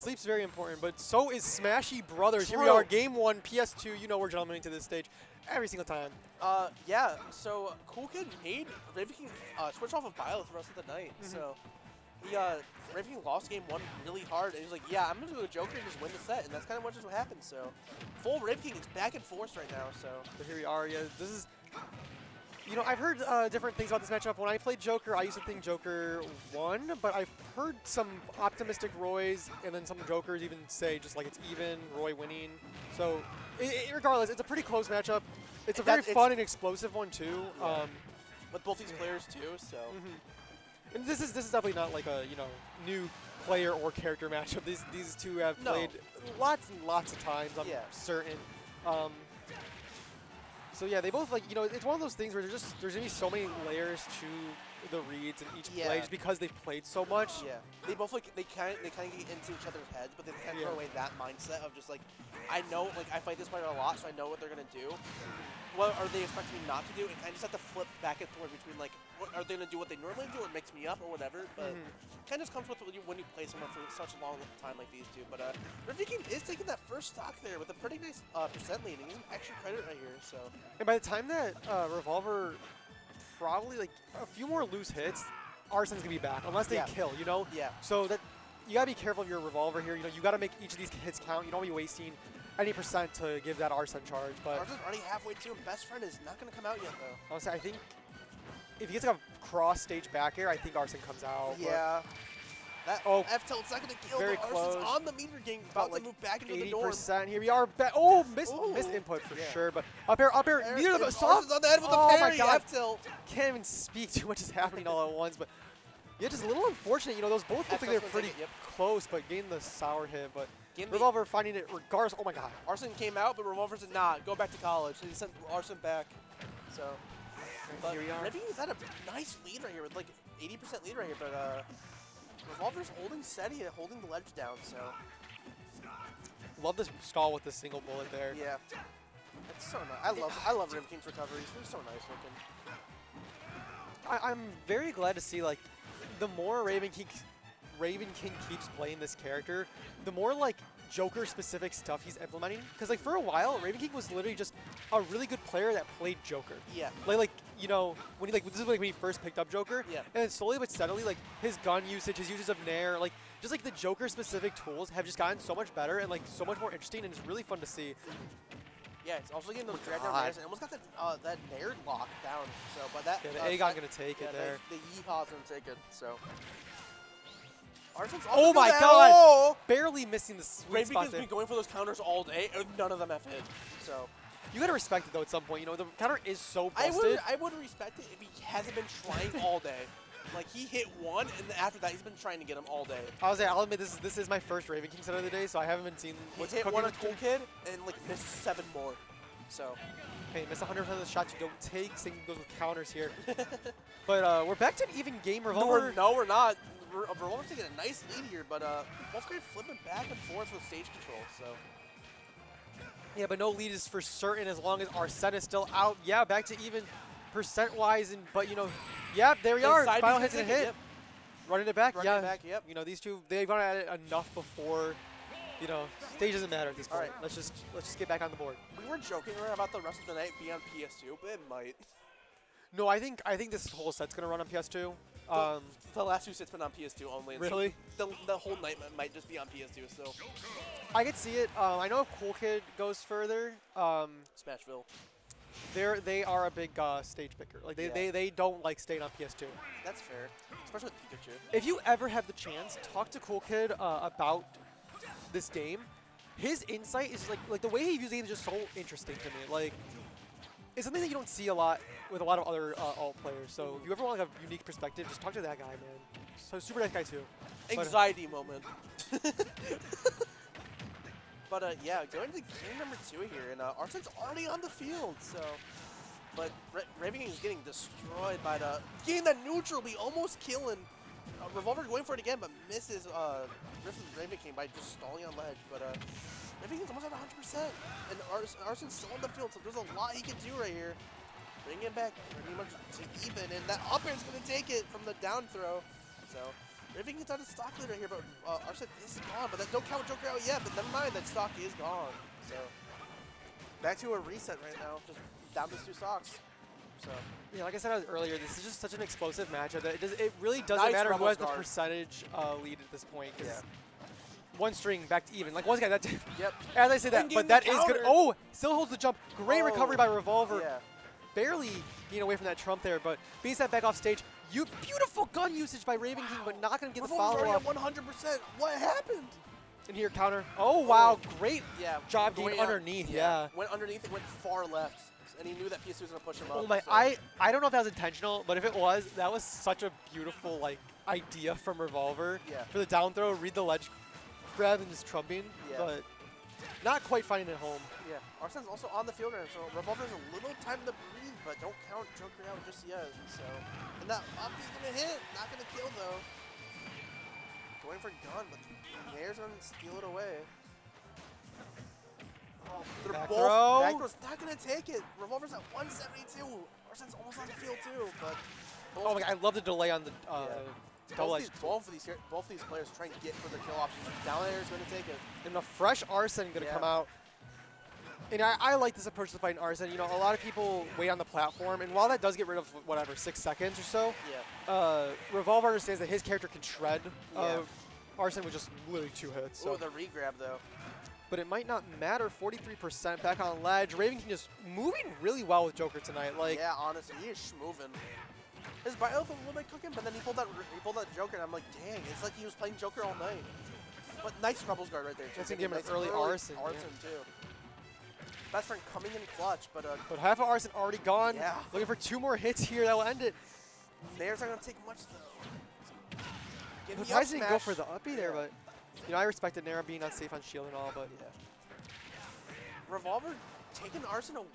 Sleep's very important, but so is Smashy Brothers. Here we are, game one, PS2. You know we're jumping to this stage every single time. Uh, yeah, so Cool Kid made Raven King uh, switch off of Bile the rest of the night. Mhm. So he, uh, Raven King lost game one really hard, and he's like, yeah, I'm going to go Joker and just win the set, and that's kind of what just what happened. So full Raven King is back and forth right now, so But here we are. Yeah, this is. You know, I've heard uh, different things about this matchup. When I played Joker, I used to think Joker won, but I've heard some optimistic Roys and then some Jokers even say just like it's even, Roy winning. So, i i regardless, it's a pretty close matchup. It's a very it's- fun and explosive one too. Yeah. Um, with both these players too, so mhm. And this is this is definitely not like a you know new player or character matchup. These these two have No. played lots and lots of times. I'm Yeah. certain. Um, so yeah, they both like you know it's one of those things where there's just there's gonna be so many layers to the reads in each play just because they've played so much. yeah, they both like they kind they kind of get into each other's heads, but they kind of Yeah. throw away that mindset of just like, I know like I fight this player a lot, so I know what they're gonna do. What are they expecting me not to do? And I just have to flip back and forth between like, what, are they gonna do what they normally do or mix me up or whatever? But Mhm. kind of just comes with when you, when you play someone for such a long time like these two. But uh, is taking that first stock there with a pretty nice uh, percent lead, and he's extra credit right here. So And by the time that uh, Revolver probably like a few more loose hits, Arsene's gonna be back unless they Yeah. kill. You know. yeah, So that you gotta be careful of your revolver here. You know, you gotta make each of these hits count. You don't wanna be wasting any percent to give that Arsene charge. But Arsene's already halfway to him. Best friend is not gonna come out yet though. honestly, I think if he gets like a cross stage back air, I think Arsene comes out. Yeah. That Oh, F tilt's not gonna kill. very but Arsene's close. on the meter game, About about like to move back into the norm. percent. Here we are. Oh, miss, miss input for Yeah. sure. But up air, up air. There- Neither of them. Arsene's on the head with Oh the parry. F tilt. Can't even speak too much is happening all at once. But yeah, just a little unfortunate. You know, those both look like they're pretty it, yep. close, but getting the sour hit. But Give me- revolver finding it regardless. Oh my god. Arsene came out, but Revolver did not. Go back to college. So he sent Arsene back. So. But here we are. Raven King's had a nice lead right here with like 80% lead right here, but uh, Revolver's holding steady and holding the ledge down. So Love this stall with the single bullet there. yeah, it's so nice. I love I love Raven King's recoveries. They're so nice looking. I, I'm very glad to see like the more Raven King, Raven King keeps playing this character, the more like Joker specific stuff he's implementing. Because like for a while, Raven King was literally just a really good player that played Joker. Yeah. Like like you know when he like this is like when he first picked up Joker. Yeah. And then slowly but steadily like his gun usage, his uses of Nair, like just like the Joker specific tools have just gotten so much better and like so much more interesting and it's really fun to see. Yeah, it's also getting those Oh, drag down God. nairs and almost got that uh, that nair lock down. So, but that Yeah, the uh, Aegon that- gonna take yeah, it there. The, the Yeehaw's gonna take it. So. Arsene's Oh my God. Oh! Barely missing the sweet Raven spot has been going for those counters all day, and none of them have hit. So You gotta respect it though at some point. You know the counter is so I busted. would I would respect it if he hasn't been trying all day. Like he hit one, and after that he's been trying to get him all day. I was like, I'll admit this is this is my first Raven King set of the day, so I haven't been seeing He what's hit one on Cool Kid and like missed seven more. So Hey, miss 100% of the shots you don't take. Same goes with counters here. but uh, we're back to an even game. no, we're, no, we're not. Uh, Revolver's taking a nice lead here, but uh, Wolfgang flipping back and forth with stage control. So Yeah, but no lead is for certain as long as Arsene is still out. Yeah, back to even percent wise, and but you know, yeah, there we are. Final hits and hit. it, Running it back. Running it yeah. back, yep. You know, these two they've gone at it enough before. You know, stage doesn't matter at this All point. right. Let's just let's just get back on the board. We were joking about the rest of the night being on PS2, but it might. No, I think I think this whole set's gonna run on PS2. Um, The last two sets been on PS2 only. and so really? The, the whole night might- might just be on PS2 So I could see it. Um, I know if Cool Kid goes further, um, Smashville. they're they are a big uh, stage picker. Like they, Yeah. they, they don't like staying on PS2. That's fair. Especially with Pikachu. If you ever have the chance, talk to Cool Kid uh, about this game. His insight is like like the way he views games is just so interesting to me. Like it's something that you don't see a lot with a lot of other uh, alt players. So if you ever want like a unique perspective, just talk to that guy, man. So super nice guy too. But- Anxiety moment. but uh, yeah, going to game number two here, and uh, already on the field, so. But Ra- Raven is getting destroyed by the getting that neutral, be almost killing. Uh, Revolver going for it again, but misses uh, Raven King by just stalling on ledge. But King's almost at 100%, and Ars- Arsene's still on the field, so there's a lot he can do right here. Bring it back pretty much to even, and that up air is going to take it from the down throw. So Raven King's not a stock leader here, but uh, Arsene is gone. But that don't count Joker out yet. But never mind, that stock is gone. So back to a reset right now. Just down to two stocks. So Yeah, like I said earlier, this is just such an explosive matchup that it, does, it really doesn't Nice matter who has the percentage uh, lead at this point. Yeah. One string back to even. Like once again, that yep. as I say that, but that the is good. Oh, still holds the jump. Great oh. recovery Oh, by Revolver. Yeah. Barely getting away from that trump there, but beats that back off stage. You beautiful gun usage by Raven King, but not gonna get the Revolver's follow already up. at 100%. What happened? And here counter. Oh wow, oh. great Yeah. job going getting underneath. Yeah. Went underneath. It went far left, and he knew that PS2 was gonna push him oh up. Oh my! so- I I don't know if that was intentional, but if it was, that was such a beautiful like idea from Revolver Yeah. for the down throw. Read the ledge grab and just trumping, Yeah. but not quite finding it home. Yeah, Arsene's also on the field right now, so Revolver has a little time to breathe, but don't count Joker out just yet. So, and that up gonna hit, not gonna kill though. Going for gun, but Nair's gonna steal it away. Oh, they're Back both throw. back throw's not gonna take it. Revolver's at 172. Arsene's almost on the field too, but Oh my god, I love the delay on the uh, double both, edge. these, both of these here- both of these players trying to get for their kill options. Down air is gonna take it. And a fresh Arsene is gonna Yeah. come out. And I, I like this approach to fighting Arsene. You know, a lot of people wait on the platform, and while that does get rid of whatever six seconds or so, Yeah. uh, Revolver understands that his character can shred. Yeah. Uh, Arsene with just literally two hits. So. Oh, the re-grab though. but it might not matter. 43% back on ledge. Raven King just moving really well with Joker tonight. Like, yeah, honestly, he is moving. His bio was a little bit cooking, but then he pulled that he pulled that Joker, and I'm like, dang, it's like he was playing Joker all night. But nice Rebels guard right there. too. That's gonna Getting give him an nice early Arsene, yeah. Arsene too. Best friend coming in clutch, but uh, but half of Arsene already gone. Yeah. Looking for two more hits here that will end it. Nair's not gonna take much though. Give he didn't go for the uppy there, but you know I respected Nara being unsafe on shield and all, but Yeah. Revolver taking Arsene away,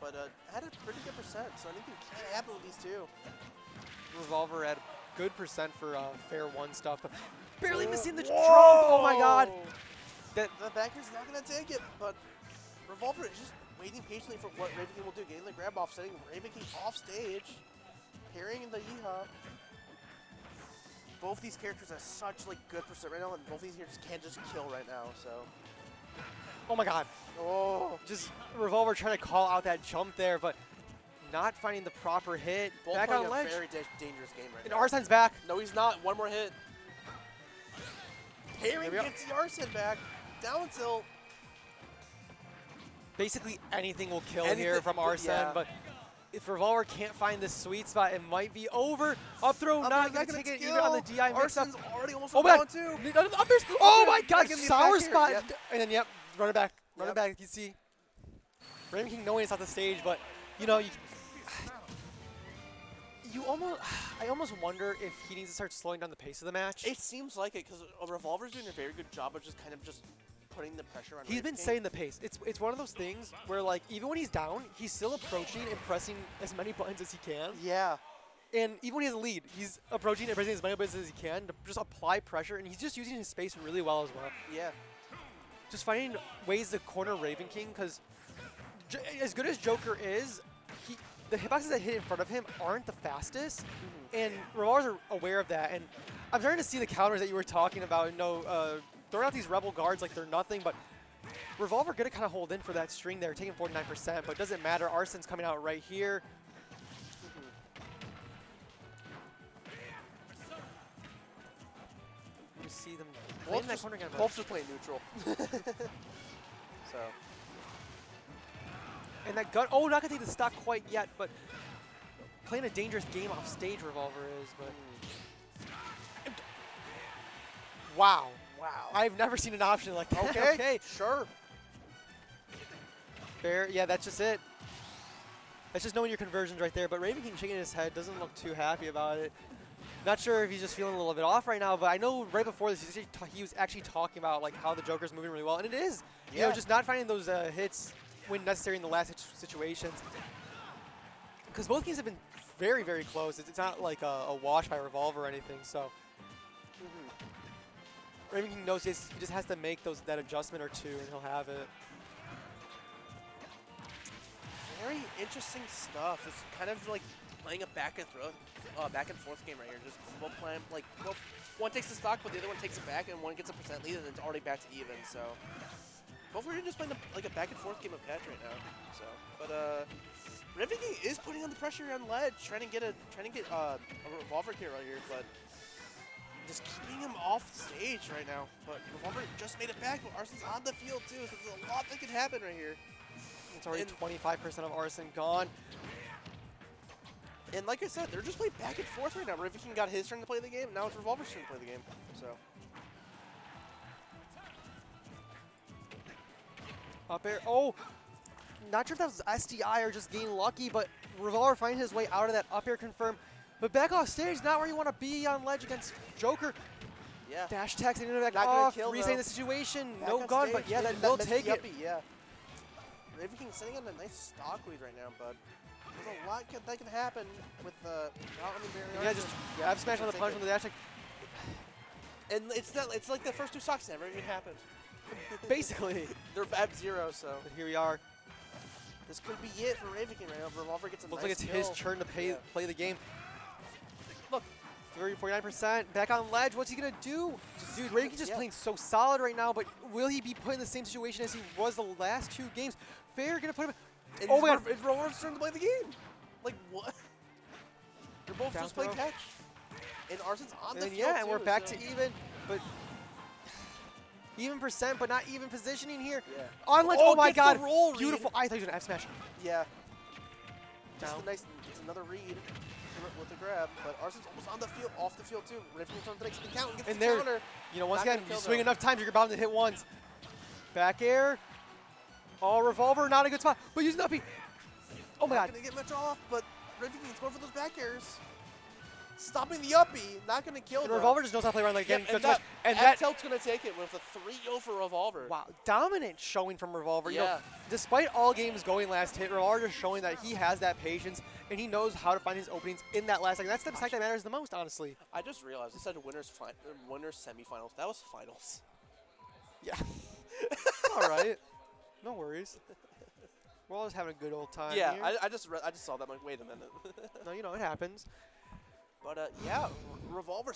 but uh, had a pretty good percent, so anything can happen with these two. Revolver had good percent for uh, fair one stuff, but barely missing the whoa! trump. Oh my god. That The backer's not gonna take it, but Revolver is just waiting patiently for what Raven King will do. Getting the grab off, setting Raven King off stage, parrying the Yeehaw. Both these characters have such like good percent right now, and both these characters can't just kill right now. So, oh my god. oh, Just Revolver trying to call out that jump there, but not finding the proper hit. both Back on ledge. very da- dangerous game right And now. Arsene's back. No, he's not. One more hit. Parrying Here we go. gets the Arsene back. Down tilt. basically anything will kill here from but Arsene, yeah. but if Revolver can't find the sweet spot, it might be over. Up throw, I'm not gonna gonna take it even on the DI mix up. Already almost Oh my god! too. N- n- Up airs. Oh my god! Back in the Sour spot! yep. And then, yep, run it back. Run it back. You see. Raven King knowing it's not the stage, but, you know, you, you almost, I almost wonder if he needs to start slowing down the pace of the match. It seems like it because Revolver's doing a very good job of just kind of just putting the pressure on. He's Raven been King. setting the pace. It's it's one of those things where like even when he's down, he's still approaching and pressing as many buttons as he can. Yeah. And even when he has a lead, he's approaching and pressing as many buttons as he can to just apply pressure, and he's just using his space really well as well. Yeah. Just finding ways to corner Raven King, because as good as Joker is, he the hitboxes that hit in front of him aren't the fastest, and Revolver's are aware of that. And I'm starting to see the counters that you were talking about. You know, uh, throwing out these Rebel guards like they're nothing, but Revolver gonna kind of hold in for that string there, taking 49%, but it doesn't matter. Arsene's coming out right here. You see them that just, corner again, both just playing neutral. so. And that gun, oh, not gonna take the stock quite yet, but playing a dangerous game off stage, Revolver is. But wow, Wow. I've never seen an option like that. okay. okay, Sure. fair. Yeah, that's just it. That's just knowing your conversions right there. But Raven King shaking his head doesn't look too happy about it. Not sure if he's just feeling a little bit off right now, but I know right before this, he was actually, ta- he was actually talking about like how the Joker's moving really well, and it is. You know, Yeah. just not finding those uh, hits when necessary in the last situations. Because both games have been very, very close. It's, it's not like a, a wash by Revolver or anything. So Mhm. Raven King knows this. He just has to make those that adjustment or two, and he'll have it. Very interesting stuff. It's kind of like playing a back and throw, uh, back and forth game right here. Just both playing like both, one takes the stock, but the other one takes it back, and one gets a percent lead, and it's already back to even. So both are just playing a, like a back and forth game of catch right now. So, but uh, Rivet is putting on the pressure on ledge, trying to get a trying to get uh, a revolver kill right here, but just keeping him off stage right now. But Revolver just made it back, but Arsene's on the field too, so there's a lot that could happen right here. It's already 25% of Arsene gone. And like I said, they're just playing back and forth right now. Raven King got his turn to play the game, now it's Revolver's turn to play the game. So Up air. Oh, not sure if that was SDI or just getting lucky, but Revolver finding his way out of that up air confirm. But back off stage, not where you want to be on ledge against Joker. yeah. Dash tax, getting back Not off, kill, resetting though. the situation. Back no gun, stage, but yeah, that will take the it. Yeah. Raven King sitting on a nice stock lead right now, but there's a lot can, that can happen with the. Uh, I mean, Barry Yeah, just yeah, I've smashed on the punch it. on the dash. Like, And it's not. It's like the first two stocks never even happened. basically, They're at zero, so but here we are. this could be it for Raven King right now. Revolver gets a Looks nice like it's his turn to pay, Yeah. play the game. Look, 30, 49%, back on ledge. What's he gonna do? Dude, Reiki just Yeah. playing so solid right now, but will he be put in the same situation as he was the last two games? Fair gonna put him. And Oh my God. It's Revolver's turn to play the game. Like what? They're both Down just playing catch. And Arsene's on And the field yeah, and we're too, back so- to even, but even percent, but not even positioning here. Yeah. On ledge. Oh, Oh, my God, roll beautiful. I thought he was gonna F smash. Yeah. Just Down. a nice, it's another read with the grab, but Arsene's almost on the field, off the field too. King's on the next count and gets And the there- counter. You know, once Not again, you swing though. enough times, you're bound to hit once. Back air. Oh, revolver, not a good spot, but using uppy. Oh my Not God. gonna get much off, but Raven King's going for those back airs. Stopping the uppy, not gonna kill And though. revolver just knows how to play around like Yep, getting and that, and and that Tilt's gonna take it with a 3-0 for Revolver. Wow, dominant showing from Revolver. You know, Yeah. despite all games going last hit, Revolver just showing that he has that patience and he knows how to find his openings in that last second. That's the fact that matters the most, honestly. I just realized I said winners fi- uh, winners semifinals. That was finals. Yeah. all right. No worries. We're all just having a good old time. yeah, here. I, I just re- I just saw that. I'm like, wait a minute. no, you know it happens. But uh, yeah, Re- Revolver